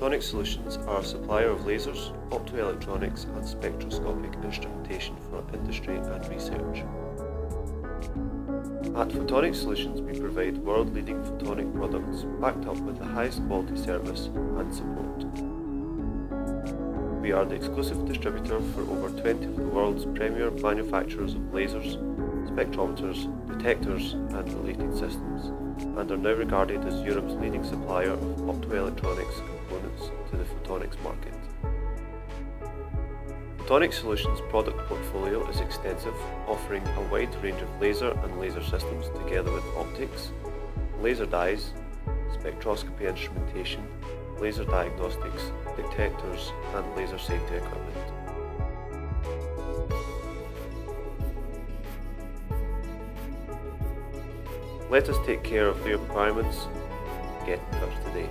Photonic Solutions are a supplier of lasers, optoelectronics and spectroscopic instrumentation for industry and research. At Photonic Solutions we provide world-leading photonic products backed up with the highest quality service and support. We are the exclusive distributor for over 20 of the world's premier manufacturers of lasers, spectrometers, detectors and related systems, and are now regarded as Europe's leading supplier of optoelectronics components to the photonics market. Photonic Solutions product portfolio is extensive, offering a wide range of laser and laser systems together with optics, laser dyes, spectroscopy instrumentation, laser diagnostics, detectors and laser safety equipment. Let us take care of your requirements. Get in touch today.